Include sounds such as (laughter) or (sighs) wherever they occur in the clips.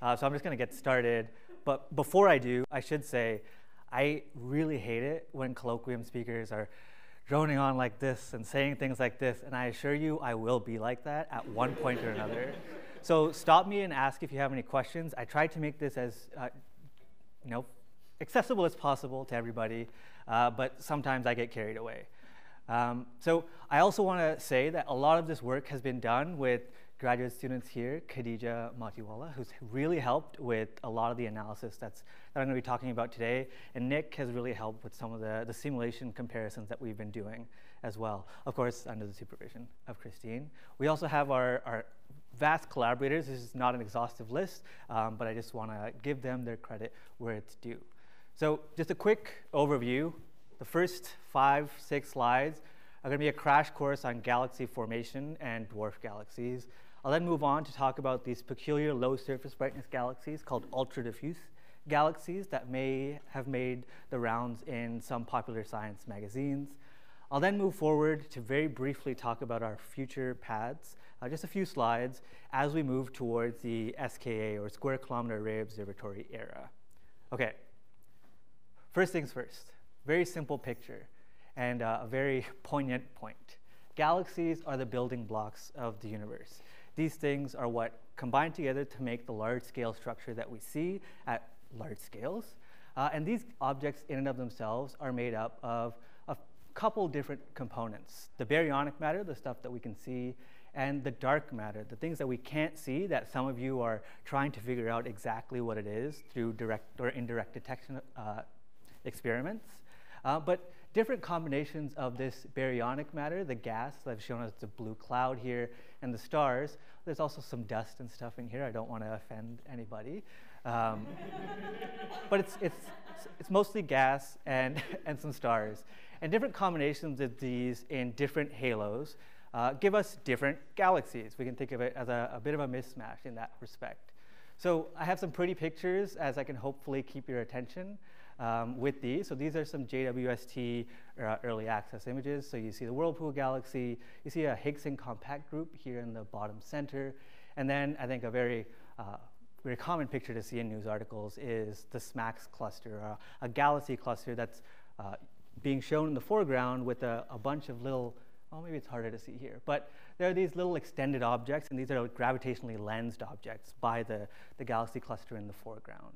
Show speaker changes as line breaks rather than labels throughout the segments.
Uh, so I'm just going to get started. But before I do, I should say I really hate it when colloquium speakers are droning on like this and saying things like this. And I assure you, I will be like that at one point or another. So stop me and ask if you have any questions. I tried to make this as uh, you know, accessible as possible to everybody, uh, but sometimes I get carried away. Um, so I also want to say that a lot of this work has been done with graduate students here, Khadija Matiwala, who's really helped with a lot of the analysis that's, that I'm going to be talking about today. And Nick has really helped with some of the, the simulation comparisons that we've been doing as well, of course, under the supervision of Christine. We also have our, our vast collaborators. This is not an exhaustive list, um, but I just want to give them their credit where it's due. So just a quick overview the first five, six slides are going to be a crash course on galaxy formation and dwarf galaxies. I'll then move on to talk about these peculiar low surface brightness galaxies called ultra diffuse galaxies that may have made the rounds in some popular science magazines. I'll then move forward to very briefly talk about our future paths, uh, just a few slides, as we move towards the SKA or Square Kilometer Array Observatory era. Okay, first things first. Very simple picture and uh, a very poignant point. Galaxies are the building blocks of the universe. These things are what combine together to make the large scale structure that we see at large scales. Uh, and these objects in and of themselves are made up of a couple different components. The baryonic matter, the stuff that we can see, and the dark matter, the things that we can't see that some of you are trying to figure out exactly what it is through direct or indirect detection uh, experiments. Uh, but different combinations of this baryonic matter, the gas I've shown as the blue cloud here, and the stars. There's also some dust and stuff in here. I don't want to offend anybody. Um, (laughs) but it's, it's, it's mostly gas and, (laughs) and some stars. And different combinations of these in different halos uh, give us different galaxies. We can think of it as a, a bit of a mismatch in that respect. So I have some pretty pictures as I can hopefully keep your attention um, with these. So these are some JWST uh, early access images. So you see the Whirlpool Galaxy, you see a Hickson compact group here in the bottom center. And then I think a very uh, very common picture to see in news articles is the SMACS cluster, uh, a galaxy cluster that's uh, being shown in the foreground with a, a bunch of little well, maybe it's harder to see here, but there are these little extended objects, and these are gravitationally lensed objects by the, the galaxy cluster in the foreground.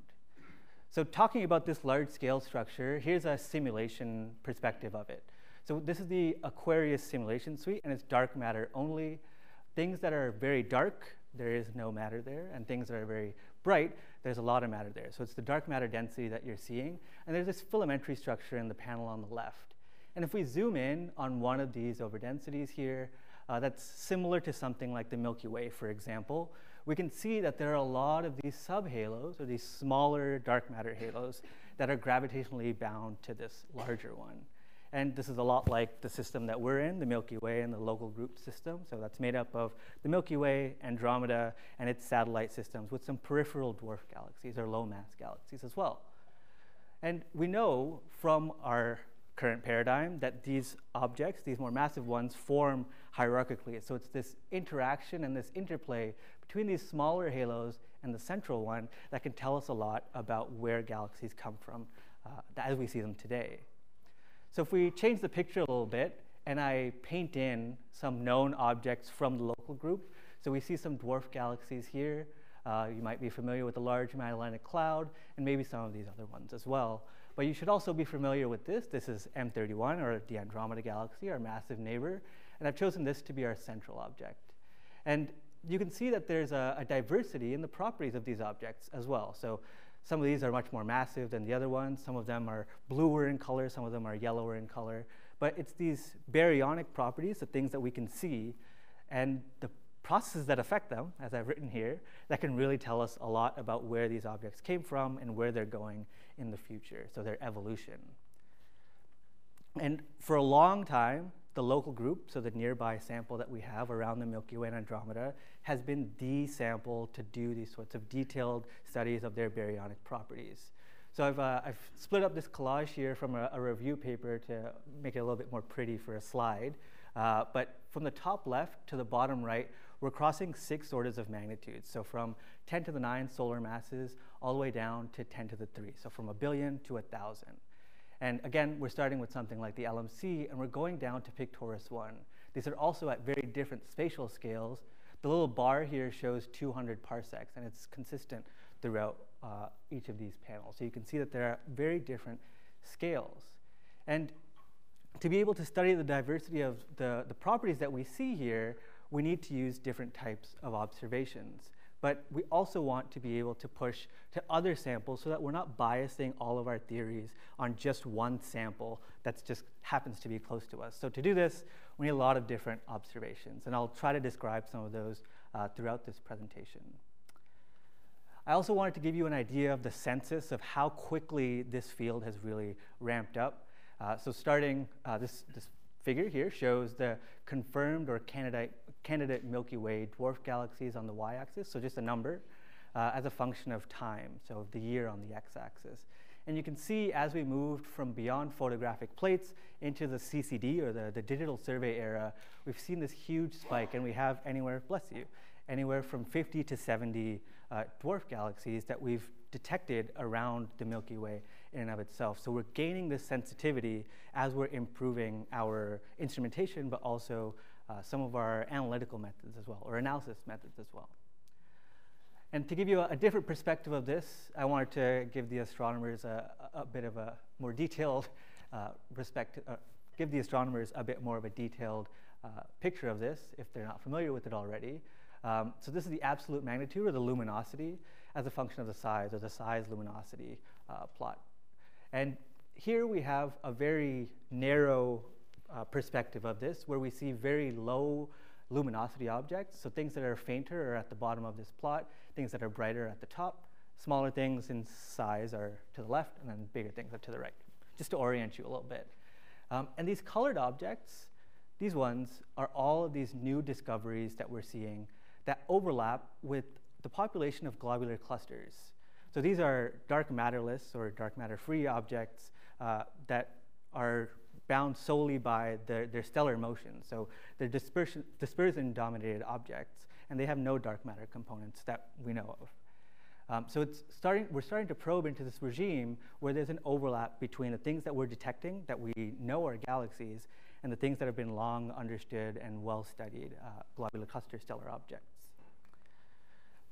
So talking about this large scale structure, here's a simulation perspective of it. So this is the Aquarius simulation suite, and it's dark matter only. Things that are very dark, there is no matter there, and things that are very bright, there's a lot of matter there. So it's the dark matter density that you're seeing, and there's this filamentary structure in the panel on the left. And if we zoom in on one of these overdensities here, uh, that's similar to something like the Milky Way, for example, we can see that there are a lot of these subhalos, or these smaller dark matter halos, that are gravitationally bound to this larger one. And this is a lot like the system that we're in, the Milky Way and the local group system. So that's made up of the Milky Way, Andromeda, and its satellite systems with some peripheral dwarf galaxies or low mass galaxies as well. And we know from our current paradigm that these objects, these more massive ones, form hierarchically. So it's this interaction and this interplay between these smaller halos and the central one that can tell us a lot about where galaxies come from uh, as we see them today. So if we change the picture a little bit and I paint in some known objects from the local group, so we see some dwarf galaxies here. Uh, you might be familiar with the Large Magellanic Cloud and maybe some of these other ones as well. But you should also be familiar with this. This is M31, or the Andromeda Galaxy, our massive neighbor. And I've chosen this to be our central object. And you can see that there's a, a, diversity in the properties of these objects as well. So some of these are much more massive than the other ones. Some of them are bluer in color, some of them are yellower in color. But it's these baryonic properties, the things that we can see, and the processes that affect them, as I've written here, that can really tell us a lot about where these objects came from and where they're going in the future, so their evolution. And for a long time, the local group, so the nearby sample that we have around the Milky Way and Andromeda, has been the sample to do these sorts of detailed studies of their baryonic properties. So I've, uh, I've split up this collage here from a, a, review paper to make it a little bit more pretty for a slide. Uh, but from the top left to the bottom right, we're crossing six orders of magnitude. So from 10 to the 9 solar masses all the way down to 10 to the 3. So from a billion to a thousand. And again, we're starting with something like the LMC, and we're going down to Pictoris 1. These are also at very different spatial scales. The little bar here shows 200 parsecs, and it's consistent throughout uh, each of these panels. So you can see that there are very different scales. And to be able to study the diversity of the, the properties that we see here, we need to use different types of observations. But we also want to be able to push to other samples so that we're not biasing all of our theories on just one sample that just happens to be close to us. So to do this, we need a lot of different observations. And I'll try to describe some of those uh, throughout this presentation. I also wanted to give you an idea of the census of how quickly this field has really ramped up. Uh, so starting, uh, this, this figure here shows the confirmed or candidate, candidate Milky Way dwarf galaxies on the y-axis, so just a number, uh, as a function of time, so the year on the x-axis. And you can see as we moved from beyond photographic plates into the CCD or the, the digital survey era, we've seen this huge spike, and we have anywhere, bless you, anywhere from 50 to 70 uh, dwarf galaxies that we've detected around the Milky Way in and of itself. So we're gaining this sensitivity as we're improving our instrumentation, but also uh, some of our analytical methods as well, or analysis methods as well. And to give you a, a different perspective of this, I wanted to give the astronomers a, a bit of a more detailed uh, respect, uh, give the astronomers a bit more of a detailed uh, picture of this if they're not familiar with it already. Um, so this is the absolute magnitude or the luminosity as a function of the size or the size luminosity uh, plot. And here we have a very narrow uh, perspective of this where we see very low luminosity objects. So things that are fainter are at the bottom of this plot, things that are brighter at the top, smaller things in size are to the left, and then bigger things are to the right, just to orient you a little bit. Um, and these colored objects, these ones, are all of these new discoveries that we're seeing that overlap with the population of globular clusters. So these are dark matterless or dark matter-free objects uh, that are bound solely by their, their stellar motion. So they're dispersion, dispersion-dominated objects, and they have no dark matter components that we know of. Um, so it's starting, we're starting to probe into this regime where there's an overlap between the things that we're detecting that we know are galaxies and the things that have been long understood and well studied uh, globular cluster stellar objects.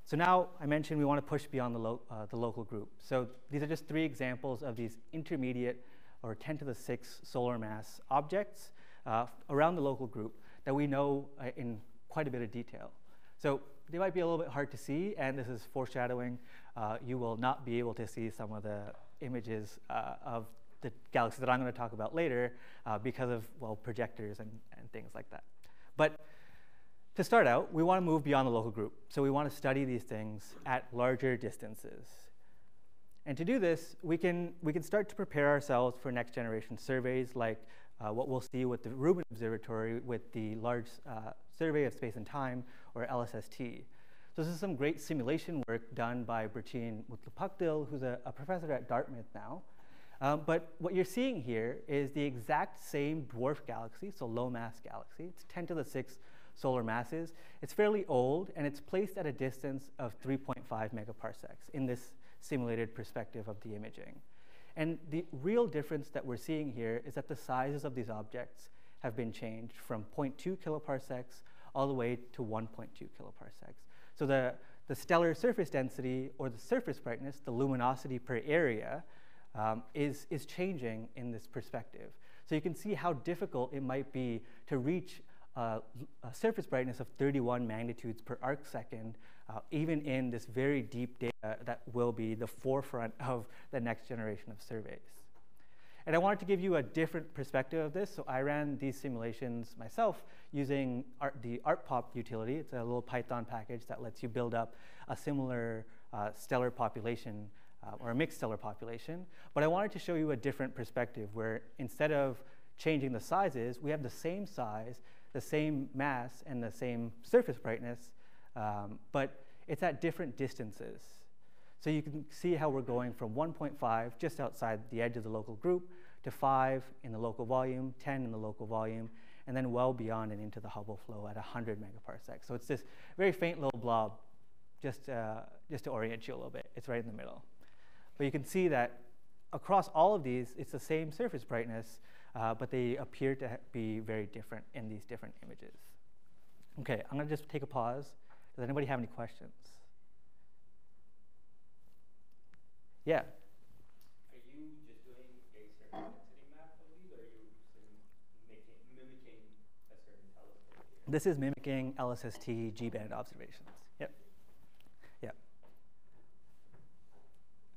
So now I mentioned we want to push beyond the, lo uh, the local group. So these are just three examples of these intermediate or 10 to the 6 solar mass objects uh, around the local group that we know uh, in quite a bit of detail. So they might be a little bit hard to see, and this is foreshadowing. Uh, you will not be able to see some of the images uh, of the galaxies that I'm going to talk about later uh, because of, well, projectors and, and things like that. But to start out, we want to move beyond the local group. So we want to study these things at larger distances. And to do this, we can, we can start to prepare ourselves for next generation surveys like uh, what we'll see with the Rubin Observatory with the Large uh, Survey of Space and Time, or LSST. So this is some great simulation work done by Burçin Mutlu-Pakdil, who's a, a, professor at Dartmouth now. Um, but what you're seeing here is the exact same dwarf galaxy, so low mass galaxy. It's 10 to the 6 solar masses. It's fairly old, and it's placed at a distance of 3.5 megaparsecs in this simulated perspective of the imaging. And the real difference that we're seeing here is that the sizes of these objects have been changed from 0.2 kiloparsecs all the way to 1.2 kiloparsecs. So the, the stellar surface density or the surface brightness, the luminosity per area, um, is, is changing in this perspective. So you can see how difficult it might be to reach uh, a surface brightness of 31 magnitudes per arc second, uh, even in this very deep data that will be the forefront (laughs) of the next generation of surveys. And I wanted to give you a different perspective of this, so I ran these simulations myself using art, the ArtPop utility. It's a little Python package that lets you build up a similar uh, stellar population uh, or a mixed stellar population. But I wanted to show you a different perspective where instead of changing the sizes, we have the same size the same mass and the same surface brightness, um, but it's at different distances. So you can see how we're going from 1.5 just outside the edge of the local group to 5 in the local volume, 10 in the local volume, and then well beyond and into the Hubble flow at 100 megaparsecs. So it's this very faint little blob, just, uh, just to orient you a little bit. It's right in the middle. But you can see that across all of these, it's the same surface brightness, uh, but they appear to be very different in these different images. Okay, I'm going to just take a pause. Does anybody have any questions? Yeah.
Are you just doing a certain density map of these, or are you making, mimicking a certain telescope? Here?
This is mimicking LSST G-band observations. Yep. Yep.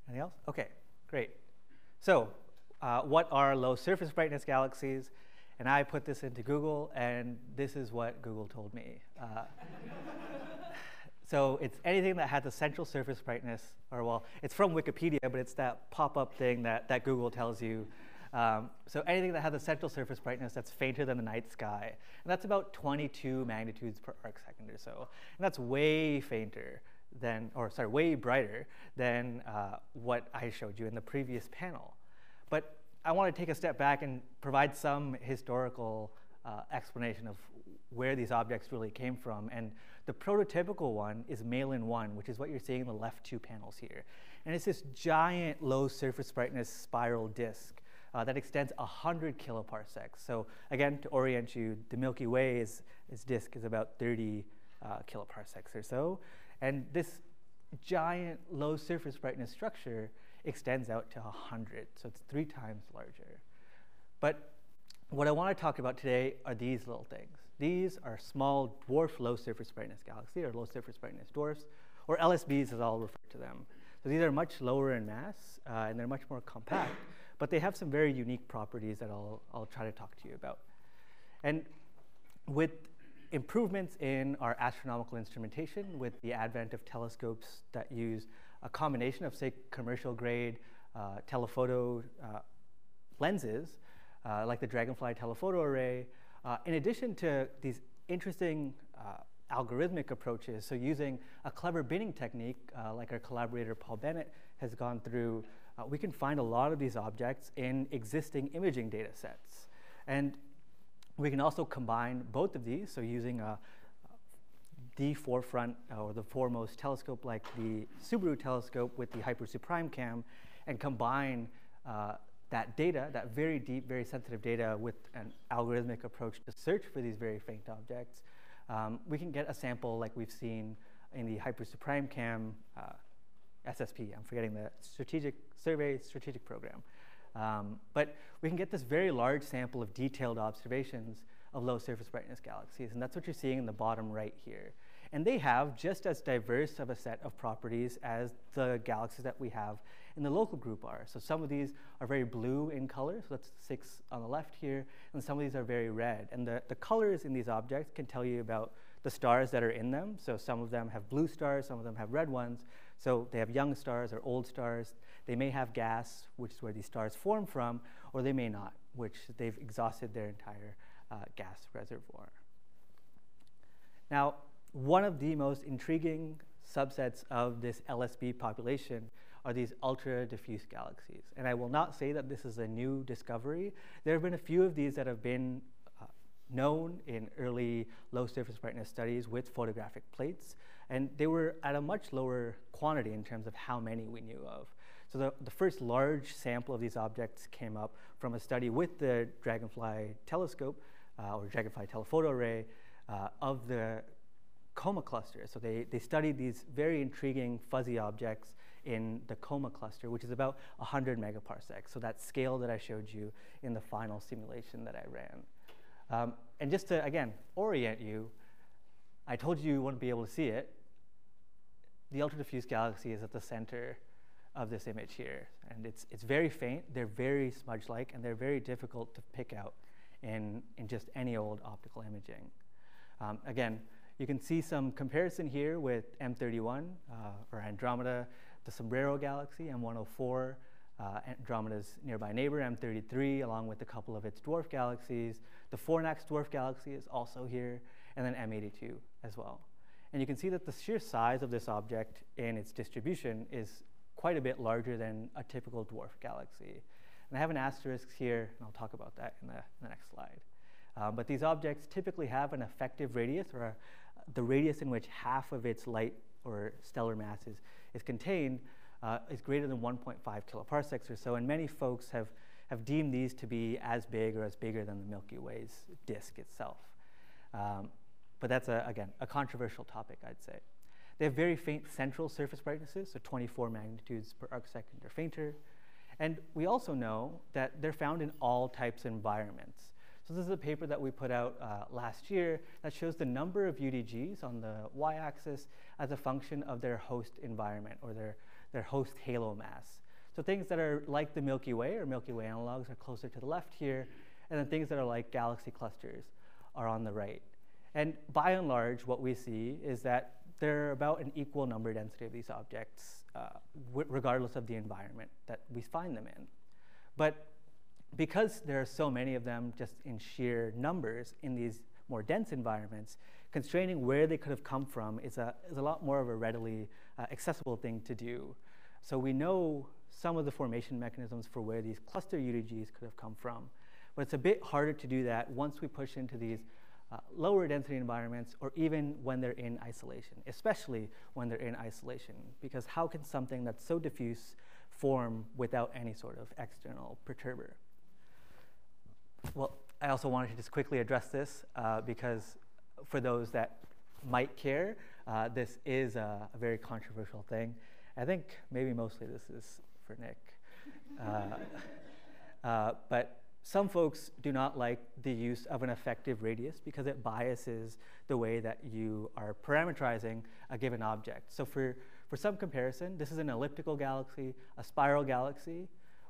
Anything else? Okay, great. So uh, what are low surface brightness galaxies? And I put this into Google, and this is what Google told me. Uh, (laughs) so it's anything that has a central surface brightness, or well, it's from Wikipedia, but it's that pop-up thing that, that Google tells you. Um, so anything that has a central surface brightness that's fainter than the night sky, and that's about 22 magnitudes per arc second or so. And that's way fainter than, or sorry, way brighter than uh, what I showed you in the previous panel. But I want to take a step back and provide some historical uh, explanation of where these objects really came from. And the prototypical one is Malin 1, which is what you're seeing in the left two panels here. And it's this giant low surface brightness spiral disk uh, that extends 100 kiloparsecs. So again, to orient you, the Milky Way is, its disk is about 30 uh, kiloparsecs or so. And this giant low surface brightness structure extends out to 100, so it's three times larger. But what I want to talk about today are these little things. These are small dwarf low surface brightness galaxies, or low surface brightness dwarfs, or LSBs as I'll refer to them. So these are much lower in mass, uh, and they're much more compact, but they have some very unique properties that I'll, I'll try to talk to you about. And with improvements in our astronomical instrumentation, with the advent of telescopes that use a combination of, say, commercial grade uh, telephoto uh, lenses, uh, like the Dragonfly telephoto array, uh, in addition to these interesting uh, algorithmic approaches, so using a clever binning technique, uh, like our collaborator Paul Bennett has gone through, we can find a lot of these objects in existing imaging data sets. And we can also combine both of these, so using a, the forefront uh, or the foremost telescope like the Subaru telescope with the Hyper Suprime-Cam and combine uh, that data, that very deep, very sensitive data with an algorithmic approach to search for these very faint objects, um, we can get a sample like we've seen in the Hyper Suprime-Cam uh, SSP. I'm forgetting the Strategic Survey Strategic Program. Um, but we can get this very large sample of detailed observations of low surface brightness galaxies, and that's what you're seeing in the bottom right here. And they have just as diverse of a set of properties as the galaxies that we have in the local group are. So some of these are very blue in color, so that's six on the left here, and some of these are very red. And the, the colors in these objects can tell you about the stars that are in them. So some of them have blue stars, some of them have red ones. So they have young stars or old stars. They may have gas, which is where these stars form from, or they may not, which they've exhausted their entire uh, gas reservoir. Now, one of the most intriguing subsets of this LSB population are these ultra diffuse galaxies. And I will not say that this is a new discovery. There have been a few of these that have been uh, known in early low surface brightness studies with photographic plates. And they were at a much lower quantity in terms of how many we knew of. So the, the first large sample of these objects came up from a study with the Dragonfly telescope, uh, or Dragonfly telephoto array, uh, of the coma cluster. So they, they studied these very intriguing fuzzy objects in the coma cluster, which is about 100 megaparsecs. So that scale that I showed you in the final simulation that I ran. Um, and just to, again, orient you, I told you you wouldn't be able to see it. The ultra diffuse galaxy is at the center of this image here. And it's, it's very faint, they're very smudge-like, and they're very difficult to pick out in, in just any old optical imaging. Um, again, you can see some comparison here with M31 uh, or Andromeda, the Sombrero Galaxy, M104, uh, Andromeda's nearby neighbor, M33, along with a couple of its dwarf galaxies. The Fornax dwarf galaxy is also here, and then M82 as well. And you can see that the sheer size of this object and its distribution is quite a bit larger than a typical dwarf galaxy. And I have an asterisk here, and I'll talk about that in the, in the next slide. Um, but these objects typically have an effective radius, or a, the radius in which half of its light or stellar mass is, is contained, uh, is greater than 1.5 kiloparsecs or so. And many folks have, have deemed these to be as big or as bigger than the Milky Way's disk itself. Um, but that's, a, again, a controversial topic, I'd say. They have very faint central surface brightnesses, so 24 magnitudes per arcsecond or fainter. And we also know that they're found in all types of environments. So this is a paper that we put out uh, last year that shows the number of UDGs on the y-axis as a function of their host environment or their, their host halo mass. So things that are like the Milky Way or Milky Way analogs are closer to the left here, and then things that are like galaxy clusters are on the right. And by and large, what we see is that there are about an equal number density of these objects, uh, regardless of the environment that we find them in. But because there are so many of them just in sheer numbers in these more dense environments, constraining where they could have come from is a, is a lot more of a readily uh, accessible thing to do. So we know some of the formation mechanisms for where these cluster UDGs could have come from. But it's a bit harder to do that once we push into these uh, lower density environments or even when they're in isolation, especially when they're in isolation. Because how can something that's so diffuse form without any sort of external perturber? Well, I also wanted to just quickly address this uh, because for those that might care, uh, this is a, a, very controversial thing. I think maybe mostly this is for Nick. Uh, (laughs) uh, but some folks do not like the use of an effective radius because it biases the way that you are parameterizing a given object. So for, for some comparison, this is an elliptical galaxy, a spiral galaxy.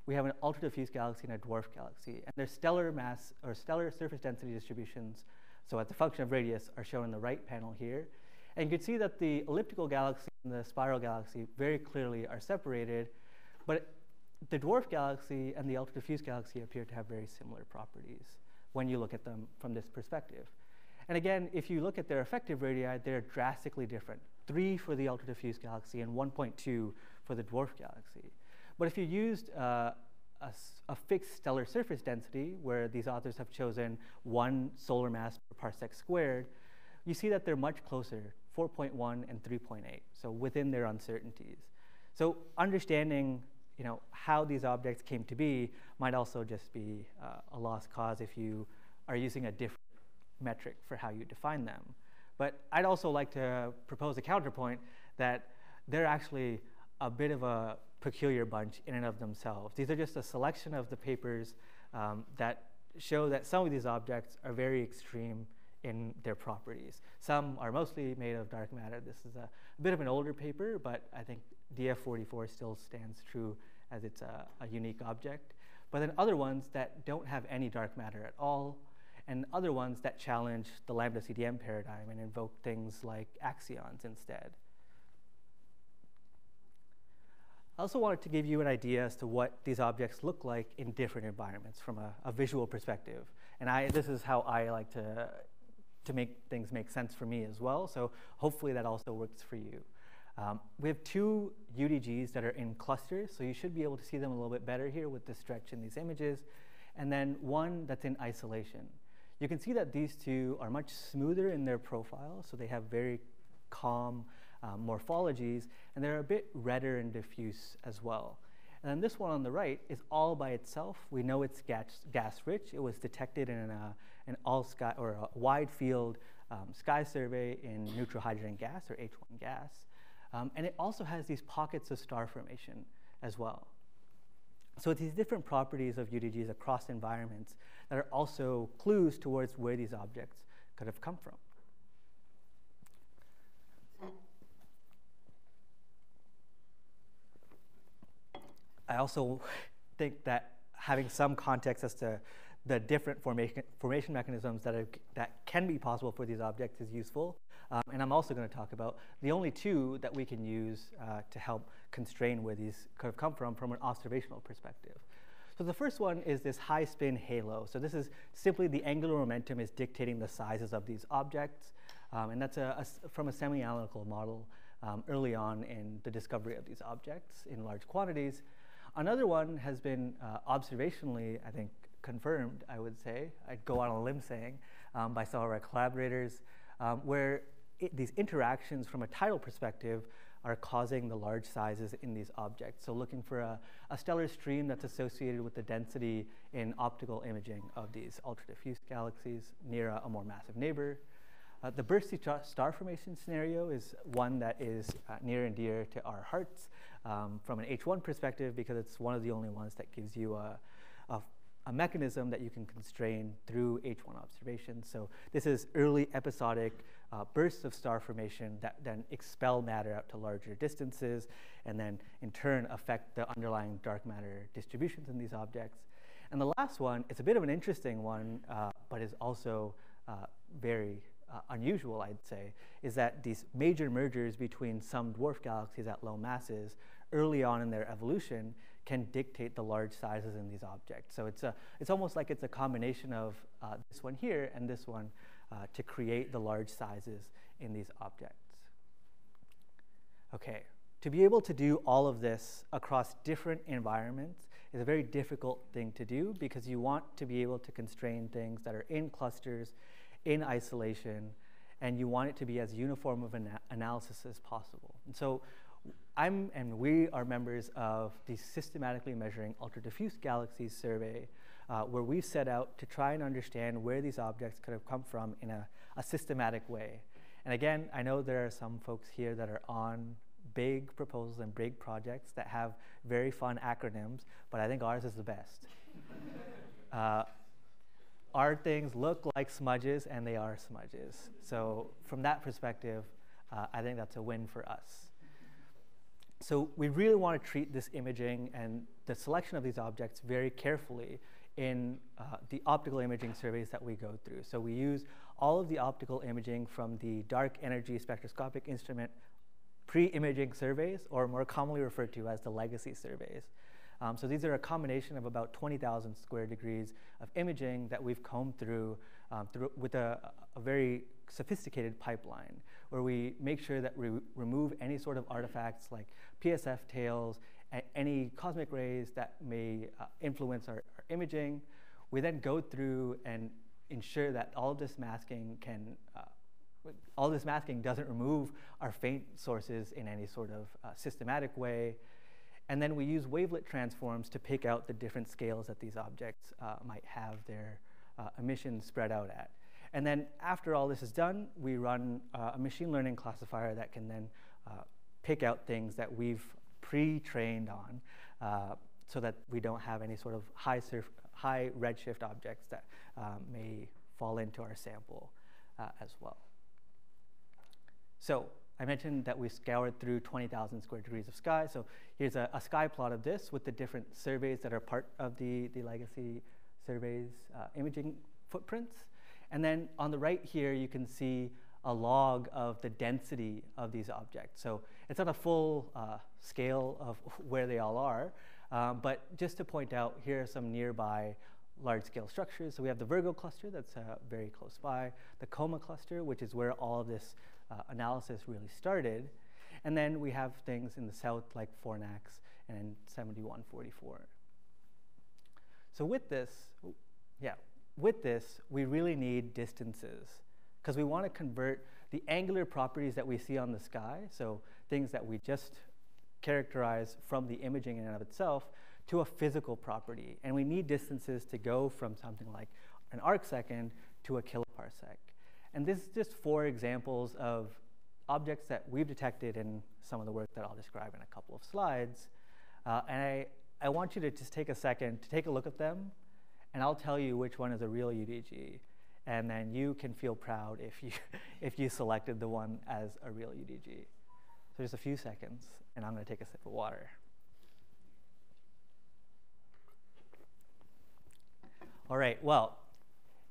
We have an ultra-diffuse galaxy and a dwarf galaxy. And their stellar mass or stellar surface density distributions, so as a function of radius, are shown in the right panel here. And you can see that the elliptical galaxy and the spiral galaxy very clearly are separated, but the dwarf galaxy and the ultra-diffuse galaxy appear to have very similar properties when you look at them from this perspective. And again, if you look at their effective radii, they're drastically different. Three for the ultra-diffuse galaxy and 1.2 for the dwarf galaxy. But if you used uh, a, a, fixed stellar surface density, where these authors have chosen one solar mass per parsec squared, you see that they're much closer, 4.1 and 3.8, so within their uncertainties. So understanding you know, how these objects came to be might also just be uh, a lost cause if you are using a different metric for how you define them. But I'd also like to propose a counterpoint that they're actually a bit of a peculiar bunch in and of themselves. These are just a selection of the papers um, that show that some of these objects are very extreme in their properties. Some are mostly made of dark matter. This is a, a bit of an older paper, but I think DF44 still stands true as it's a, a, unique object. But then other ones that don't have any dark matter at all, and other ones that challenge the lambda CDM paradigm and invoke things like axions instead. I also wanted to give you an idea as to what these objects look like in different environments from a, a visual perspective. And I, this is how I like to, to make things make sense for me as well. So hopefully that also works for you. Um, we have two UDGs that are in clusters, so you should be able to see them a little bit better here with the stretch in these images, and then one that's in isolation. You can see that these two are much smoother in their profile, so they have very calm um, morphologies, and they're a bit redder and diffuse as well. And then this one on the right is all by itself. We know it's gas, gas. It was detected in a, an all sky or a wide field um, sky survey in neutral hydrogen gas or H1 gas. Um, and it also has these pockets of star formation as well. So it's these different properties of UDGs across environments that are also clues towards where these objects could have come from. I also think that having some context as to the different formation, formation mechanisms that, are, that can be possible for these objects is useful. Um, and I'm also going to talk about the only two that we can use uh, to help constrain where these could have come from from an observational perspective. So the first one is this high spin halo. So this is simply the angular momentum is dictating the sizes of these objects. Um, and that's a, a, from a semi-analytical model um, early on in the discovery of these objects in large quantities. Another one has been uh, observationally, I think, confirmed, I would say, I'd go on a limb saying, um, by some of our collaborators, um, where it, these interactions from a tidal perspective are causing the large sizes in these objects. So looking for a, a stellar stream that's associated with the density in optical imaging of these ultra-diffuse galaxies near a, a more massive neighbor. Uh, the bursty star formation scenario is one that is uh, near and dear to our hearts um, from an H1 perspective because it's one of the only ones that gives you a, a, a mechanism that you can constrain through H1 observations. So this is early episodic uh, bursts of star formation that then expel matter out to larger distances and then in turn affect the underlying dark matter distributions in these objects. And the last one is a bit of an interesting one, uh, but is also uh, very uh, unusual, I'd say, is that these major mergers between some dwarf galaxies at low masses early on in their evolution can dictate the large sizes in these objects. So it's, a, it's almost like it's a combination of uh, this one here and this one uh, to create the large sizes in these objects. Okay, to be able to do all of this across different environments is a very difficult thing to do because you want to be able to constrain things that are in clusters, in isolation, and you want it to be as uniform of an analysis as possible. And so I'm and we are members of the Systematically Measuring Ultra Diffuse Galaxies survey, uh, where we've set out to try and understand where these objects could have come from in a, a systematic way. And again, I know there are some folks here that are on big proposals and big projects that have very fun acronyms, but I think ours is the best. (laughs) uh, our things look like smudges, and they are smudges. So, from that perspective, uh, I think that's a win for us. So, we really want to treat this imaging and the selection of these objects very carefully in uh, the optical imaging surveys that we go through. So we use all of the optical imaging from the dark energy spectroscopic instrument pre-imaging surveys, or more commonly referred to as the legacy surveys. Um, so these are a combination of about 20,000 square degrees of imaging that we've combed through, um, through with a, a, very sophisticated pipeline, where we make sure that we remove any sort of artifacts like PSF tails, any cosmic rays that may uh, influence our, our, imaging. We then go through and ensure that all this masking can, uh, all this masking doesn't remove our faint sources in any sort of uh, systematic way. And then we use wavelet transforms to pick out the different scales that these objects uh, might have their uh, emissions spread out at. And then after all this is done, we run uh, a machine learning classifier that can then pick out things that we've pre-trained on uh, so that we don't have any sort of high, high redshift objects that um, may fall into our sample uh, as well. So I mentioned that we scoured through 20,000 square degrees of sky. So here's a, a, sky plot of this with the different surveys that are part of the, the legacy surveys uh, imaging footprints. And then on the right here, you can see a log of the density of these objects. So it's not a full uh, scale of (laughs) where they all are, um, but just to point out, here are some nearby large-scale structures. So we have the Virgo cluster that's uh, very close by, the Coma cluster, which is where all of this uh, analysis really started, and then we have things in the south like Fornax and 7144. So with this, yeah, with this, we really need distances because we want to convert the angular properties that we see on the sky, so things that we just characterize from the imaging in and of itself, to a physical property. And we need distances to go from something like an arc second to a kiloparsec. And this is just four examples of objects that we've detected in some of the work that I'll describe in a couple of slides. Uh, and I, I want you to just take a second to take a look at them, and I'll tell you which one is a real UDG and then you can feel proud if you, (laughs) if you selected the one as a real UDG. So just a few seconds, and I'm going to take a sip of water. All right, well,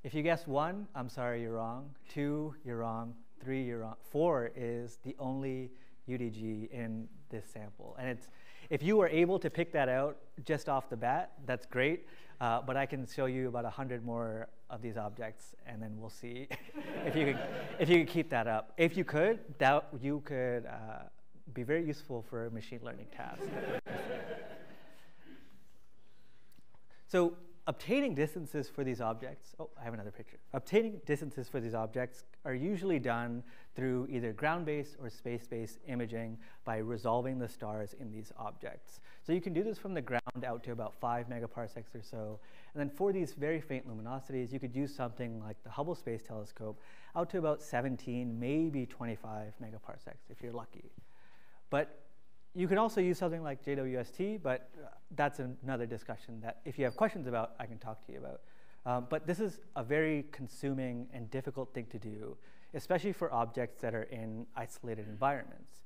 if you guessed one, I'm sorry, you're wrong. Two, you're wrong. Three, you're wrong. Four is the only UDG in this sample. And it's, if you were able to pick that out just off the bat, that's great. Uh, but I can show you about 100 more of these objects, and then we'll see (laughs) if you could, if you could keep that up. If you could, that you could uh, be very useful for a machine learning tasks. (laughs) so obtaining distances for these objects, oh, I have another picture. Obtaining distances for these objects are usually done through either ground-based or space-based imaging by resolving the stars in these objects. So you can do this from the ground out to about five megaparsecs or so. And then for these very faint luminosities, you could use something like the Hubble Space Telescope out to about 17, maybe 25 megaparsecs if you're lucky. But you can also use something like JWST, but uh, that's another discussion that if you have questions about, I can talk to you about. Um, but this is a very consuming and difficult thing to do, especially for objects that are in isolated environments.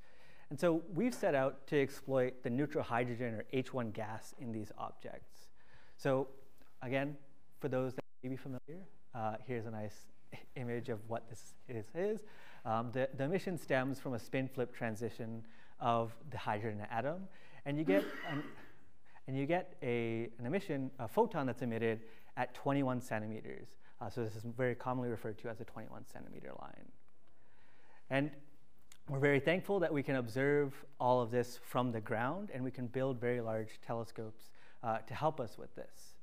And so we've set out to exploit the neutral hydrogen or H1 gas in these objects. So again, for those that may be familiar, uh, here's a nice image of what this is. is. Um, the, the emission stems from a spin flip transition of the hydrogen atom, and you get (sighs) an, and you get a, an emission, a photon that's emitted at 21 centimeters. Uh, so this is very commonly referred to as a 21 centimeter line. And we're very thankful that we can observe all of this from the ground, and we can build very large telescopes uh, to help us with this.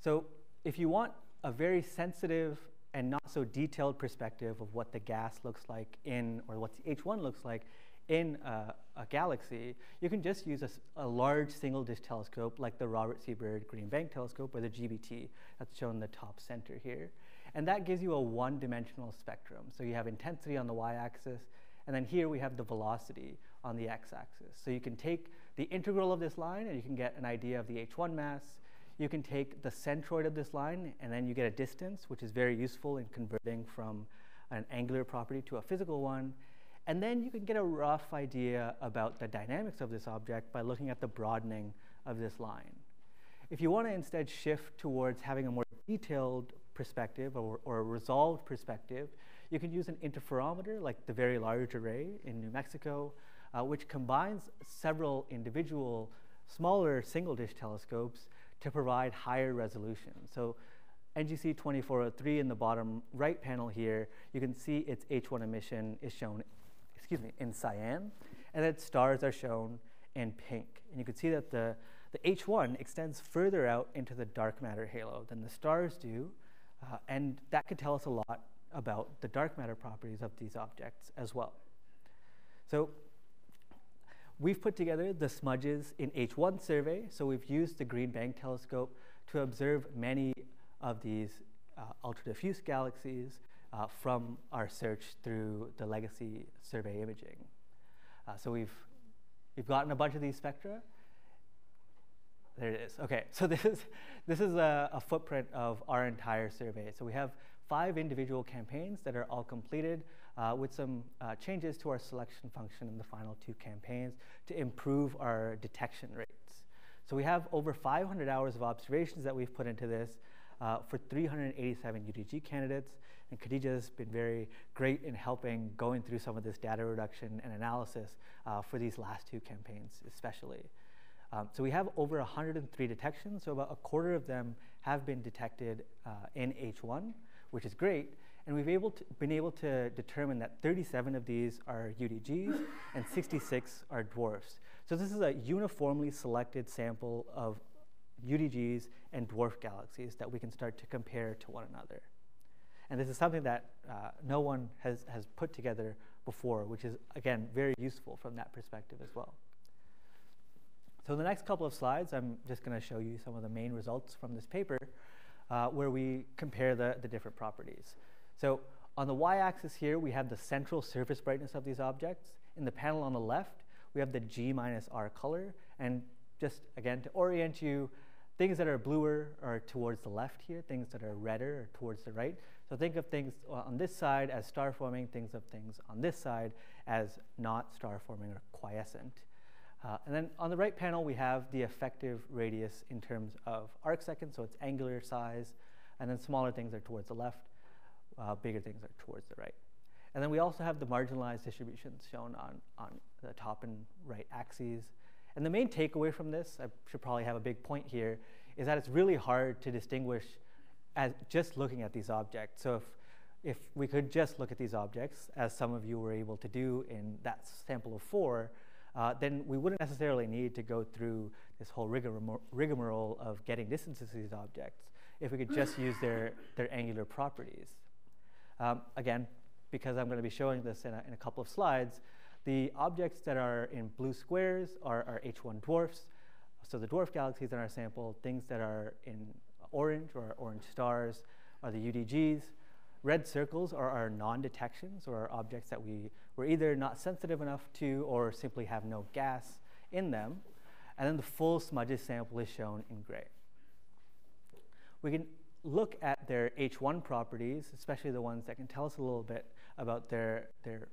So if you want a very sensitive and not so detailed perspective of what the gas looks like in, or what the H1 looks like in a, a galaxy, you can just use a, a, large single dish telescope like the Robert C. Byrd Green Bank Telescope or the GBT that's shown in the top center here. And that gives you a one dimensional spectrum. So you have intensity on the y axis, and then here we have the velocity on the x axis. So you can take the integral of this line and you can get an idea of the H1 mass. You can take the centroid of this line and then you get a distance, which is very useful in converting from an angular property to a physical one. And then you can get a rough idea about the dynamics of this object by looking at the broadening of this line. If you want to instead shift towards having a more detailed perspective or, or a resolved perspective, you can use an interferometer like the Very Large Array in New Mexico, uh, which combines several individual smaller single dish telescopes to provide higher resolution. So NGC 2403 in the bottom right panel here, you can see its H1 emission is shown excuse me, in cyan, and that stars are shown in pink. And you can see that the, the H1 extends further out into the dark matter halo than the stars do, uh, and that could tell us a lot about the dark matter properties of these objects as well. So we've put together the smudges in H1 survey, so we've used the Green Bank telescope to observe many of these uh, ultra diffuse galaxies uh, from our search through the legacy survey imaging. Uh, so we've, we've gotten a bunch of these spectra. There it is. Okay, (laughs) so this is, this is a, a footprint of our entire survey. So we have five individual campaigns that are all completed uh, with some uh, changes to our selection function in the final two campaigns to improve our detection rates. So we have over 500 hours of observations that we've put into this uh, for 387 UDG candidates. And Khadija has been very great in helping going through some of this data reduction and analysis uh, for these last two campaigns, especially. Um, so we have over 103 detections, so about a quarter of them have been detected uh, in H1, which is great. And we've able to, been able to determine that 37 of these are UDGs and 66 are dwarfs. So this is a uniformly selected sample of UDGs and dwarf galaxies that we can start to compare to one another. And this is something that uh, no one has, has put together before, which is, again, very useful from that perspective as well. So in the next couple of slides, I'm just going to show you some of the main results from this paper uh, where we compare the, the different properties. So on the y-axis here, we have the central surface brightness of these objects. In the panel on the left, we have the G minus R color. And just, again, to orient you, things that are bluer are towards the left here, things that are redder are towards the right. So think of things on this side as star forming, things of things on this side as not star forming or quiescent. Uh, and then on the right panel, we have the effective radius in terms of arc seconds, so it's angular size, and then smaller things are towards the left, uh, bigger things are towards the right. And then we also have the marginalized distributions shown on, on the top and right axes. And the main takeaway from this, I should probably have a big point here, is that it's really hard to distinguish as just looking at these objects. So if, if we could just look at these objects, as some of you were able to do in that sample of four, uh, then we wouldn't necessarily need to go through this whole rigmarole of getting distances to these objects if we could just (sighs) use their, their angular properties. Um, again, because I'm going to be showing this in a, in a, couple of slides, the objects that are in blue squares are, are H1 dwarfs. So the dwarf galaxies in our sample, things that are in orange or orange stars are the UDGs. Red circles are our non-detections or our objects that we were either not sensitive enough to or simply have no gas in them. And then the full smudges sample is shown in gray. We can look at their H1 properties, especially the ones that can tell us a little bit about their, their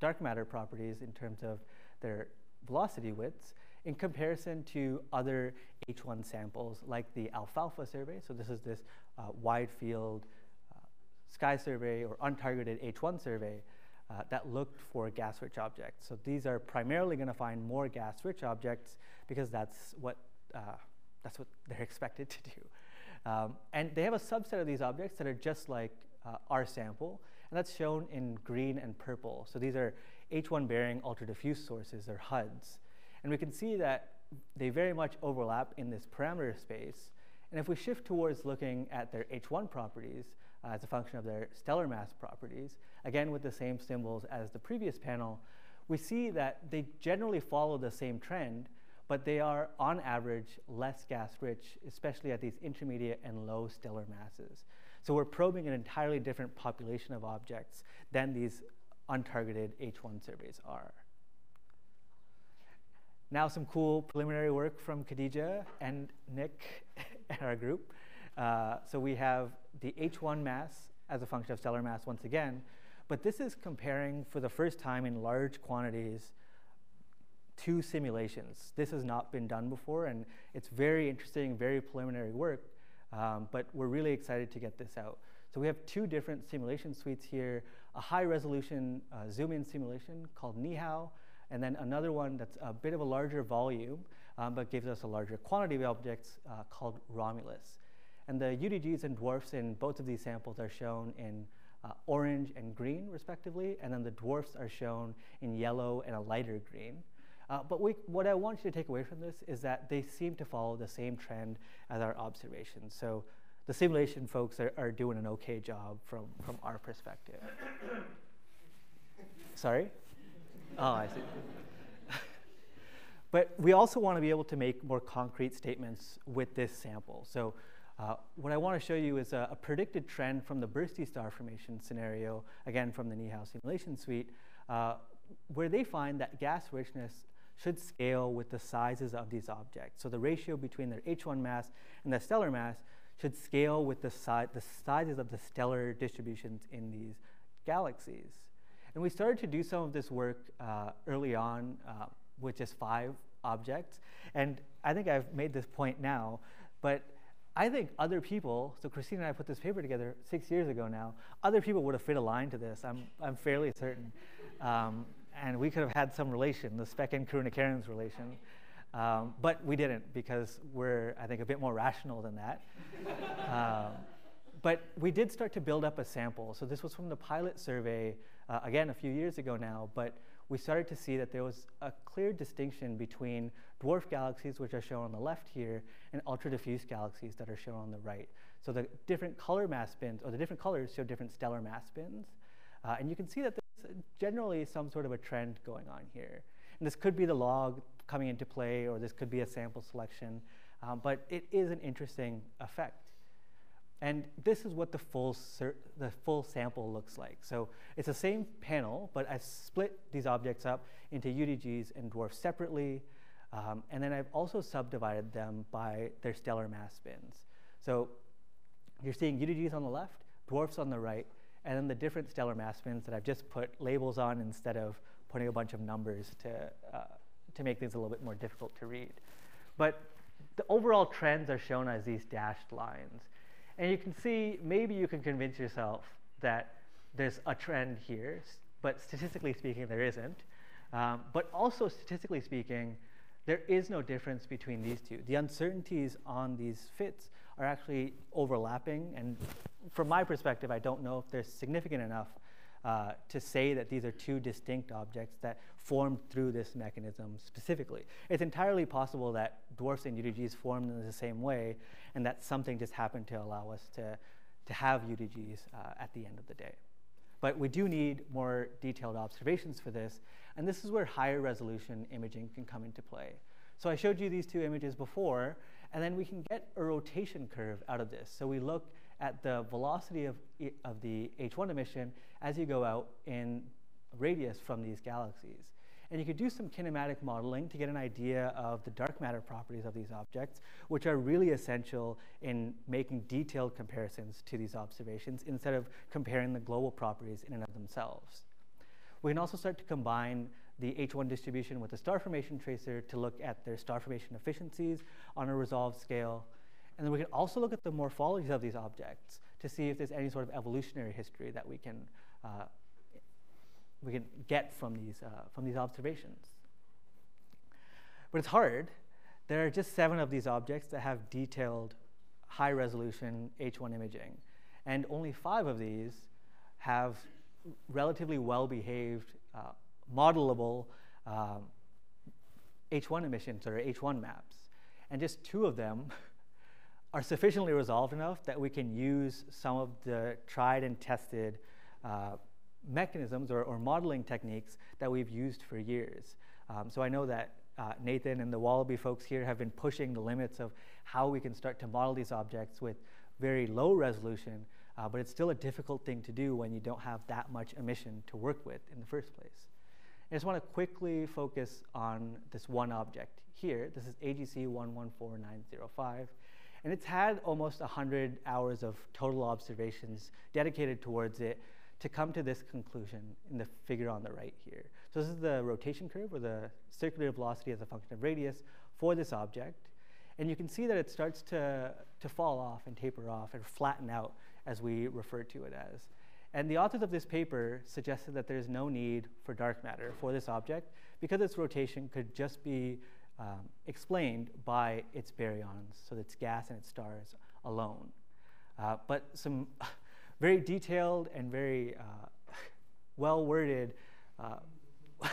dark matter properties in terms of their velocity widths in comparison to other H1 samples like the alfalfa survey. So this is this uh, wide field uh, sky survey or untargeted H1 survey uh, that looked for gas-rich objects. So these are primarily going to find more gas-rich objects because that's what, uh, that's what they're (laughs) expected to do. Um, and they have a subset of these objects that are just like uh, our sample, and that's shown in green and purple. So these are H1 bearing ultra diffuse sources, or HUDs. And we can see that they very much overlap in this parameter space. And if we shift towards looking at their H1 properties uh, as a function of their stellar mass properties, again with the same symbols as the previous panel, we see that they generally follow the same trend, but they are on average less gas rich, especially at these intermediate and low stellar masses. So we're probing an entirely different population of objects than these untargeted H1 surveys are. Now some cool preliminary work from Khadija and Nick (laughs) and our group. Uh, so we have the H1 mass as a function of stellar mass once again, but this is comparing for the first time in large quantities two simulations. This has not been done before, and it's very interesting, very preliminary work, um, but we're really excited to get this out. So we have two different simulation suites here, a high resolution uh, zoom in simulation called NiHao, and then another one that's a bit of a larger volume, um, but gives us a larger quantity of objects uh, called Romulus. And the UDGs and dwarfs in both of these samples are shown in uh, orange and green, respectively, and then the dwarfs are shown in yellow and a lighter green. Uh, but we, what I want you to take away from this is that they seem to follow the same trend as our observations. So the simulation folks are, are doing an okay job from, from our perspective. (coughs) Sorry? Oh, I see. (laughs) but we also want to be able to make more concrete statements with this sample. So uh, what I want to show you is a, a, predicted trend from the bursty star formation scenario, again from the NiHao simulation suite, uh, where they find that gas richness should scale with the sizes of these objects. So the ratio between their H1 mass and the stellar mass should scale with the, si the sizes of the stellar distributions in these galaxies. And we started to do some of this work uh, early on uh, with just five objects. And I think I've made this point now, but I think other people, so Kristine and I put this paper together six years ago now, other people would have fit a line to this, I'm, I'm fairly certain. Um, and we could have had some relation, the Speck and Karunakaran's relation. Um, but we didn't because we're, I think, a bit more rational than that. (laughs) um, but we did start to build up a sample. So this was from the pilot survey, uh, again, a few years ago now, but we started to see that there was a clear distinction between dwarf galaxies, which are shown on the left here, and ultra diffuse galaxies that are shown on the right. So the different color mass bins, or the different colors show different stellar mass bins. Uh, and you can see that generally some sort of a trend going on here. And this could be the log coming into play, or this could be a sample selection, um, but it is an interesting effect. And this is what the full, the full sample looks like. So it's the same panel, but I've split these objects up into UDGs and dwarfs separately. Um, and then I've also subdivided them by their stellar mass bins. So you're seeing UDGs on the left, dwarfs on the right, and then the different stellar mass bins that I've just put labels on instead of putting a bunch of numbers to, uh, to make things a little bit more difficult to read. But the overall trends are shown as these dashed lines. And you can see, maybe you can convince yourself that there's a trend here, but statistically speaking, there isn't. Um, but also, statistically speaking, there is no difference between these two. The uncertainties on these fits are actually overlapping, and from my perspective, I don't know if they're significant enough uh, to say that these are two distinct objects that formed through this mechanism specifically. It's entirely possible that dwarfs and UDGs formed in the same way, and that something just happened to allow us to, to have UDGs uh, at the end of the day. But we do need more detailed observations for this, and this is where higher resolution imaging can come into play. So I showed you these two images before, and then we can get a rotation curve out of this. So we look at the velocity of, of the H1 emission as you go out in radius from these galaxies. And you could do some kinematic modeling to get an idea of the dark matter properties of these objects, which are really essential in making detailed comparisons to these observations instead of comparing the global properties in and of themselves. We can also start to combine the H1 distribution with the star formation tracer to look at their star formation efficiencies on a resolved scale. And then we can also look at the morphologies of these objects to see if there's any sort of evolutionary history that we can uh, we can get from these, uh, from these observations. But it's hard. There are just seven of these objects that have detailed high resolution H1 imaging. And only five of these have relatively well behaved, uh, modelable um, H1 emissions or H1 maps. And just two of them (laughs) are sufficiently resolved enough that we can use some of the tried and tested uh, mechanisms or, or, modeling techniques that we've used for years. Um, so I know that uh, Nathan and the Wallaby folks here have been pushing the limits of how we can start to model these objects with very low resolution, uh, but it's still a difficult thing to do when you don't have that much emission to work with in the first place. I just want to quickly focus on this one object here. This is AGC 114905. And it's had almost 100 hours of total observations dedicated towards it to come to this conclusion in the figure on the right here. So this is the rotation curve, or the circular velocity as a function of radius for this object. And you can see that it starts to, to fall off and taper off and flatten out as we refer to it as. And the authors of this paper suggested that there's no need for dark matter for this object because its rotation could just be um, explained by its baryons, so its gas and its stars alone. Uh, but some (laughs) very detailed and very uh, (laughs) well worded, uh, (laughs)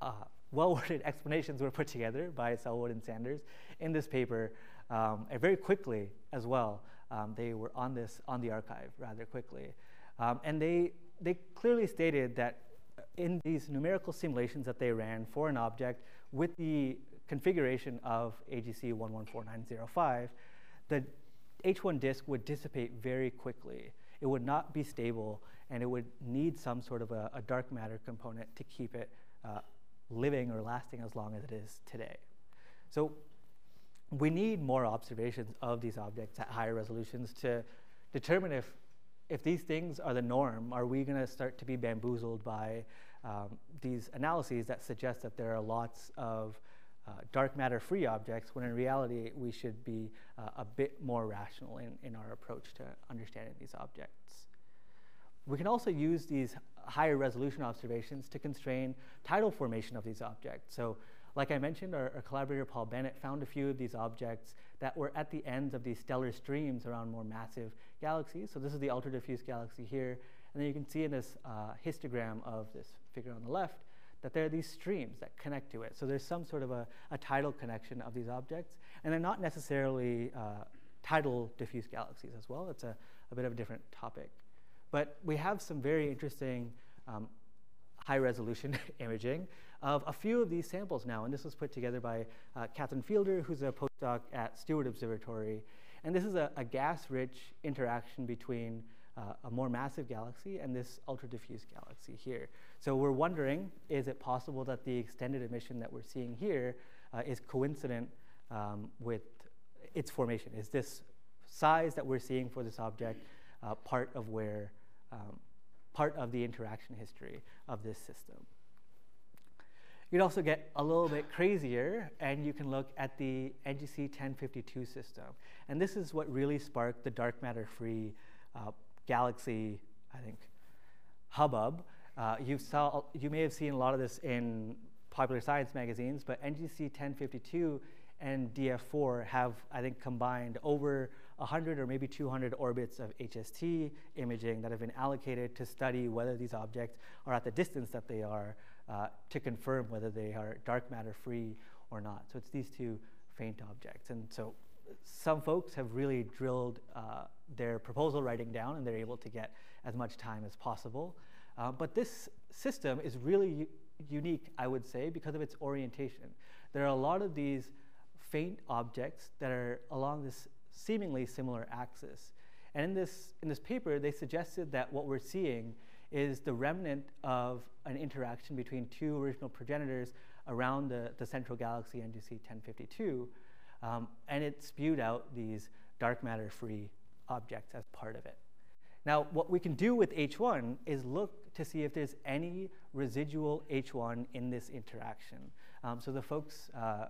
uh, well worded explanations were put together by Sellwood and Sanders in this paper, um, and very quickly as well. Um, they were on this on the arXiv rather quickly, um, and they they clearly stated that in these numerical simulations that they ran for an object with the configuration of AGC 114905, the H1 disk would dissipate very quickly. It would not be stable, and it would need some sort of a, a dark matter component to keep it uh, living or lasting as long as it is today. So we need more observations of these objects at higher resolutions to determine if, if these things are the norm. Are we going to start to be bamboozled by um, these analyses that suggest that there are lots of uh, dark matter free objects when in reality we should be uh, a bit more rational in, in our approach to understanding these objects. We can also use these higher resolution observations to constrain tidal formation of these objects. So like I mentioned, our, our, collaborator Paul Bennett found a few of these objects that were at the ends of these stellar streams around more massive galaxies. So this is the ultra diffuse galaxy here. And then you can see in this uh, histogram of this figure on the left that there are these streams that connect to it. So there's some sort of a, a tidal connection of these objects, and they're not necessarily uh, tidal diffuse galaxies as well. It's a, a, bit of a different topic. But we have some very interesting um, high resolution (laughs) imaging of a few of these samples now, and this was put together by uh, Catherine Fielder, who's a postdoc at Steward Observatory. And this is a, a gas-rich interaction between uh, a more massive galaxy and this ultra diffuse galaxy here. So we're wondering, is it possible that the extended emission that we're seeing here uh, is coincident um, with its formation? Is this size that we're seeing for this object uh, part of where, um, part of the interaction history of this system? You'd also get a little bit crazier, and you can look at the NGC 1052 system. And this is what really sparked the dark matter free uh, galaxy, I think, hubbub. Uh, you, saw, you may have seen a lot of this in popular science magazines, but NGC 1052 and DF4 have, I think, combined over 100 or maybe 200 orbits of HST imaging that have been allocated to study whether these objects are at the distance that they are uh, to confirm whether they are dark matter free or not. So it's these two faint objects. And so some folks have really drilled uh, their proposal writing down and they're able to get as much time as possible. Uh, but this system is really unique, I would say, because of its orientation. There are a lot of these faint objects that are along this seemingly similar axis. And in this, in this paper, they suggested that what we're seeing is the remnant of an interaction between two original progenitors around the, the central galaxy NGC 1052, um, and it spewed out these dark matter free objects as part of it. Now, what we can do with H1 is look to see if there's any residual H1 in this interaction. Um, so the folks uh,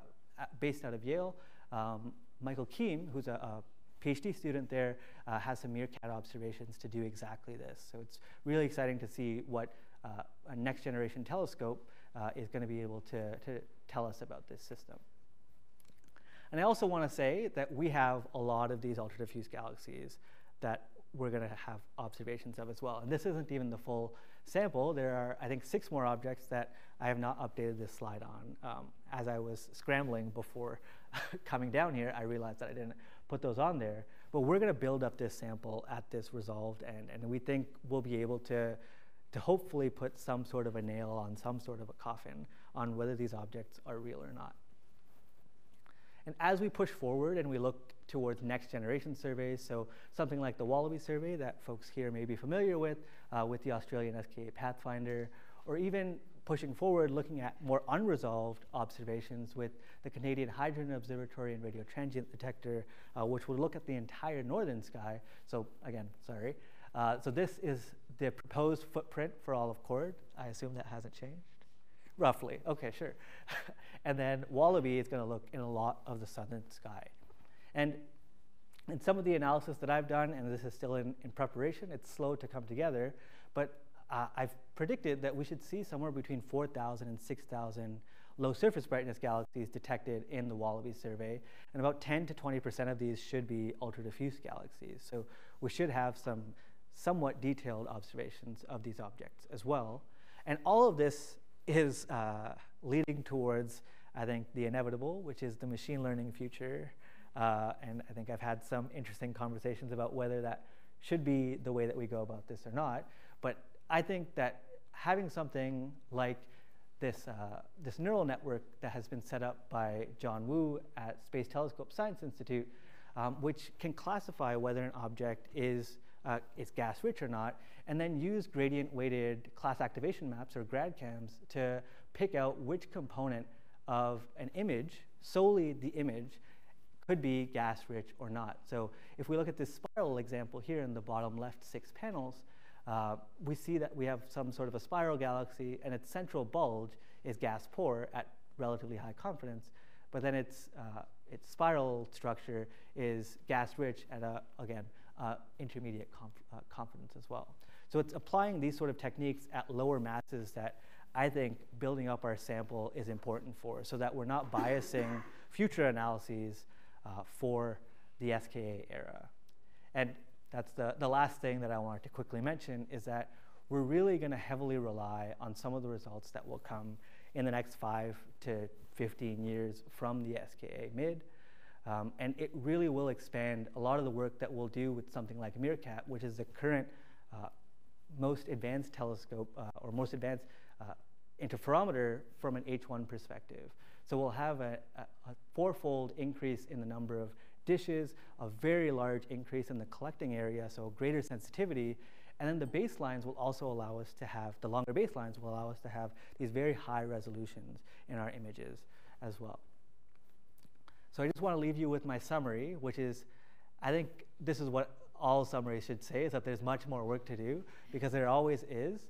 based out of Yale, um, Michael Keim, who's a, a PhD student there, uh, has some MeerKAT observations to do exactly this. So it's really exciting to see what uh, a next generation telescope uh, is going to be able to, to tell us about this system. And I also want to say that we have a lot of these ultra diffuse galaxies that we're going to have observations of as well. And this isn't even the full sample. There are, I think, six more objects that I have not updated this slide on. Um, as I was scrambling before (laughs) coming down here, I realized that I didn't put those on there. But we're going to build up this sample at this resolved end, and we think we'll be able to, to hopefully put some sort of a nail on some sort of a coffin on whether these objects are real or not. And as we push forward and we look towards next generation surveys, so something like the Wallaby survey that folks here may be familiar with, uh, with the Australian SKA Pathfinder, or even pushing forward, looking at more unresolved observations with the Canadian Hydrogen Observatory and Radio Transient Detector, uh, which will look at the entire northern sky. So again, sorry. Uh, so this is the proposed footprint for all of CHORD. I assume that hasn't changed roughly. Okay, sure. (laughs) and then Wallaby is going to look in a lot of the southern sky. And in some of the analysis that I've done, and this is still in, in preparation, it's slow to come together, but uh, I've predicted that we should see somewhere between 4,000 and 6,000 low surface brightness galaxies detected in the Wallaby survey, and about 10 to 20% of these should be ultra diffuse galaxies. So we should have some somewhat detailed observations of these objects as well. And all of this is uh, leading towards, I think, the inevitable, which is the machine learning future. Uh, and I think I've had some interesting conversations about whether that should be the way that we go about this or not. But I think that having something like this, uh, this neural network that has been set up by John Wu at Space Telescope Science Institute, um, which can classify whether an object is, uh, is gas rich or not, and then use gradient weighted class activation maps or GradCams to pick out which component of an image, solely the image, could be gas rich or not. So if we look at this spiral example here in the bottom left six panels, uh, we see that we have some sort of a spiral galaxy and its central bulge is gas poor at relatively high confidence, but then its, uh, its spiral structure is gas rich at a, again, uh, intermediate conf uh, confidence as well. So it's applying these sort of techniques at lower masses that I think building up our sample is important for so that we're not biasing (coughs) future analyses uh, for the SKA era. And that's the, the last thing that I wanted to quickly mention is that we're really going to heavily rely on some of the results that will come in the next five to 15 years from the SKA mid. Um, and it really will expand a lot of the work that we'll do with something like MeerKAT, which is the current uh, most advanced telescope uh, or most advanced uh, interferometer from an H1 perspective. So we'll have a, a, a fourfold increase in the number of dishes, a very large increase in the collecting area, so greater sensitivity, and then the baselines will also allow us to have, the longer baselines will allow us to have these very high resolutions in our images as well. So I just want to leave you with my summary, which is, I think this is what all summaries should say is that there's much more work to do because there always is.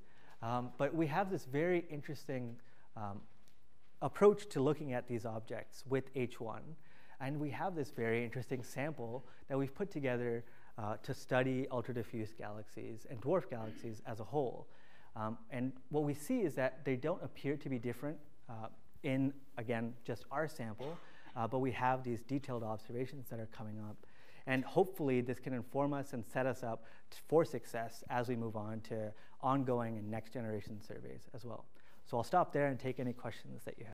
Um, but we have this very interesting um, approach to looking at these objects with H1. And we have this very interesting sample that we've put together uh, to study ultra diffuse galaxies and dwarf galaxies as a whole. Um, and what we see is that they don't appear to be different uh, in, again, just our sample, uh, but we have these detailed observations that are coming up And hopefully, this can inform us and set us up for success as we move on to ongoing and next generation surveys as well. So I'll stop there and take any questions that you have.